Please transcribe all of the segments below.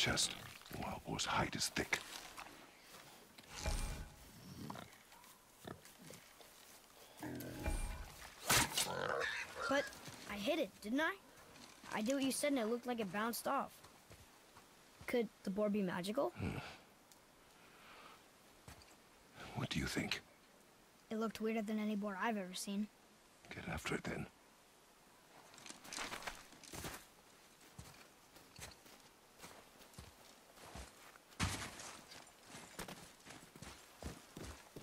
chest. Wild boar's hide is thick. But I hit it, didn't I? I did what you said and it looked like it bounced off. Could the boar be magical? What do you think? It looked weirder than any boar I've ever seen. Get after it then.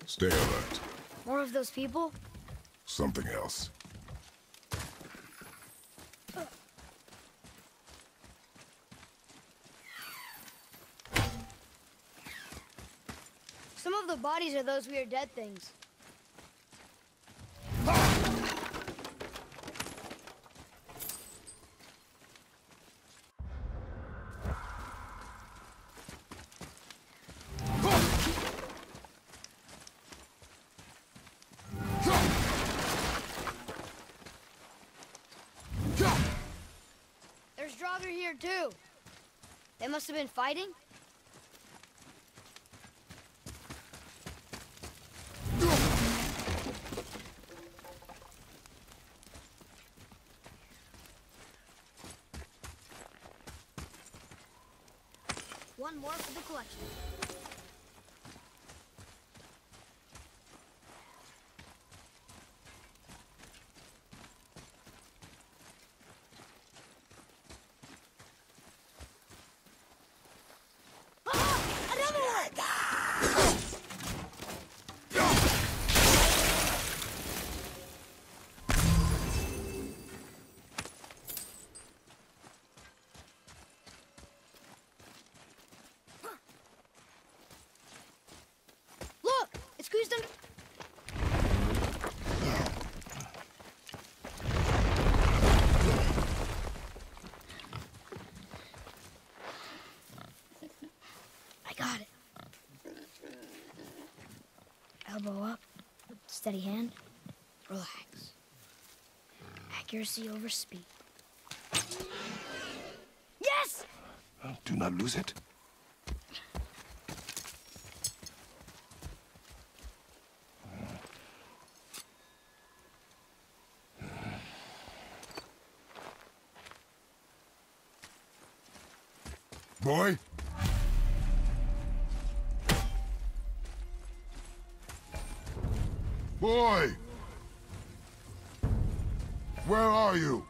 Stay alert. More of those people? Something else. Some of the bodies are those weird dead things. Draugr here too. They must have been fighting? One more for the collection. I got it. Elbow up. Steady hand. Relax. Accuracy over speed. Yes! Do not lose it. Boy? Boy! Where are you?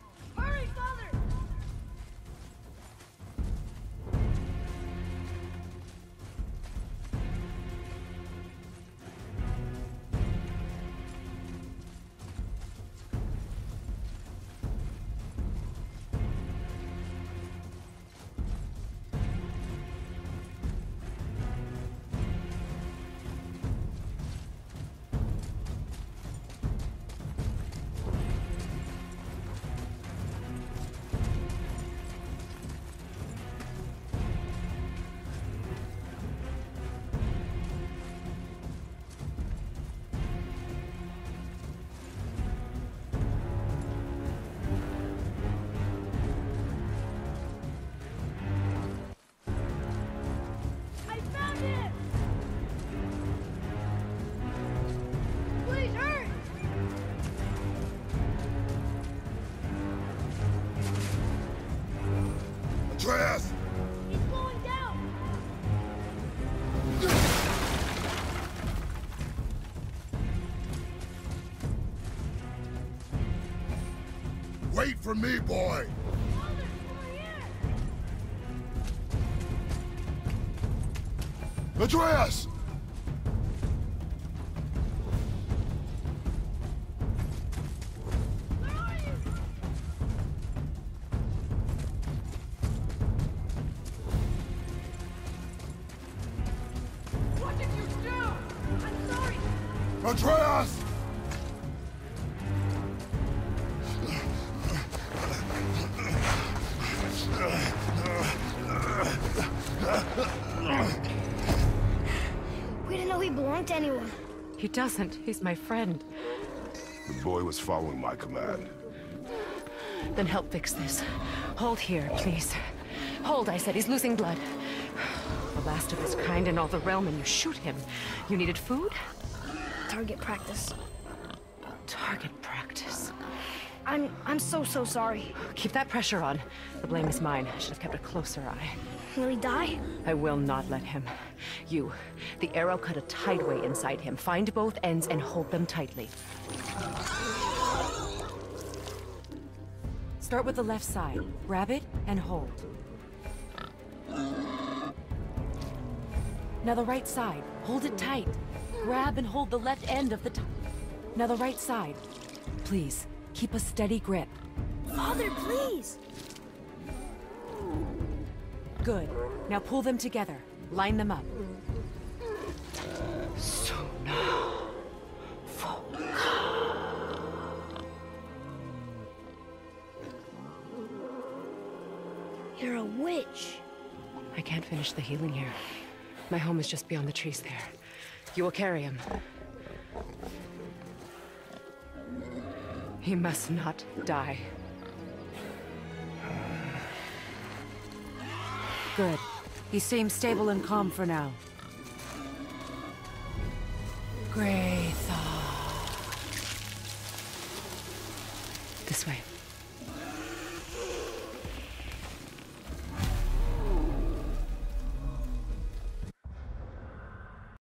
Atreus! He's going down! Wait for me, boy! Atreus! Atreus! We didn't know he belonged to anyone. He doesn't. He's my friend. The boy was following my command. Then help fix this. Hold here, please. Hold, I said. He's losing blood. The last of his kind in all the realm and you shoot him. You needed food? Target practice. Target practice. I'm I'm so so sorry. Keep that pressure on. The blame is mine. I should have kept a closer eye. Will he die? I will not let him. You, the arrow cut a tideway inside him. Find both ends and hold them tightly. Start with the left side. Grab it and hold. Now the right side. Hold it tight. Grab and hold the left end of the t- Now the right side. Please, keep a steady grip. Father, please. Good. Now pull them together. Line them up. Sona. You're a witch. I can't finish the healing here. My home is just beyond the trees there. You will carry him. He must not die. Good. He seems stable and calm for now. Greythaw. This way.